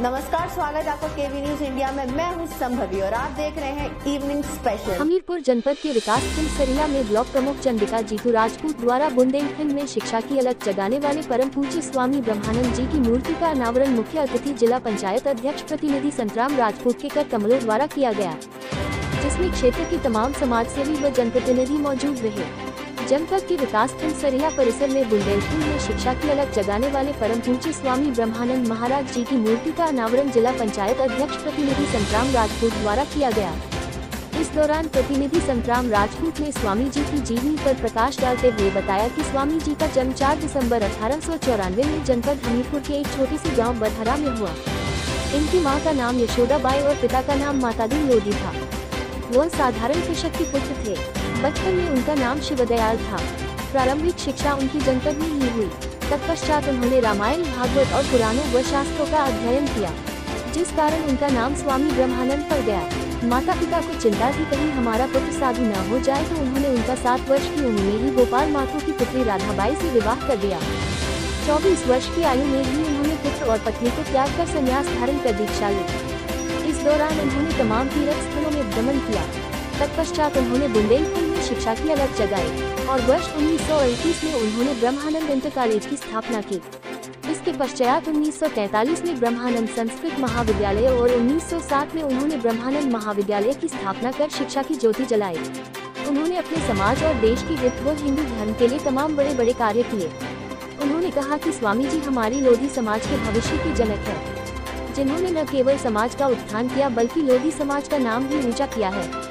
नमस्कार, स्वागत है आपका केवी न्यूज़ इंडिया में। मैं हूँ संभवी और आप देख रहे हैं इवनिंग स्पेशल हमीरपुर जनपद के विकास खंड सरिया में ब्लॉक प्रमुख चंदिका जीतू राजपूत द्वारा बुंदेलखंड में शिक्षा की अलग जगाने वाले परम पूज्य स्वामी ब्रह्मानंद जी की मूर्ति का अनावरण मुख्य अतिथि जिला पंचायत अध्यक्ष प्रतिनिधि संतराम राजपूत के कर कमलों द्वारा किया गया, जिसमें क्षेत्र की तमाम समाज सेवी व जनप्रतिनिधि मौजूद रहे। जनपद के विकास खंड सरिया परिसर में बुंदेलखंड में शिक्षा की अलग जगाने वाले परम पूज्य स्वामी ब्रह्मानंद महाराज जी की मूर्ति का अनावरण जिला पंचायत अध्यक्ष प्रतिनिधि संतराम राजपूत द्वारा किया गया। इस दौरान प्रतिनिधि संतराम राजपूत ने स्वामी जी की जीवनी पर प्रकाश डालते हुए बताया कि स्वामी जी का जन्म 4 दिसंबर अठारह सौ चौरानवे में जनपद हमीरपुर के एक छोटे से गाँव बरहरा में हुआ। इनकी माँ का नाम यशोदाबाई और पिता का नाम मातादी लोधी था। वह साधारण के पुत्र थे। बचपन में उनका नाम शिवदयाल था। प्रारंभिक शिक्षा उनकी जनपद में ही हुई। तत्पश्चात उन्होंने रामायण, भागवत और पुराणों व शास्त्रों का अध्ययन किया, जिस कारण उनका नाम स्वामी ब्रह्मानंद पड़ गया। माता पिता को चिंता थी कहीं हमारा पुत्र साधु न हो जाए तो उन्होंने उनका सात वर्ष की उम्र में ही गोपाल माथुर की पुत्री राधाबाई से विवाह कर दिया। चौबीस वर्ष की आयु में ही उन्होंने पुत्र और पत्नी को त्याग कर संन्यास धारण कर दीक्षा ली। दौरान उन्होंने तमाम तीर्थ स्थलों में भ्रमण किया। तत्पश्चात उन्होंने बुंदेलखंड में शिक्षा की अलग जगाई और वर्ष उन्नीस में उन्होंने ब्रह्मानंद इंटर कॉलेज की स्थापना की। इसके पश्चात 1943 में ब्रह्मानंद संस्कृत महाविद्यालय और 1907 में उन्होंने ब्रह्मानंद महाविद्यालय की स्थापना कर शिक्षा की ज्योति जलाई। उन्होंने अपने समाज और देश की हित व हिंदू धर्म के लिए तमाम बड़े बड़े कार्य किए। उन्होंने कहा कि स्वामी जी हमारी लोधी समाज के भविष्य की जनक है। जिन्होंने न केवल समाज का उत्थान किया, बल्कि लोधी समाज का नाम भी ऊँचा किया है।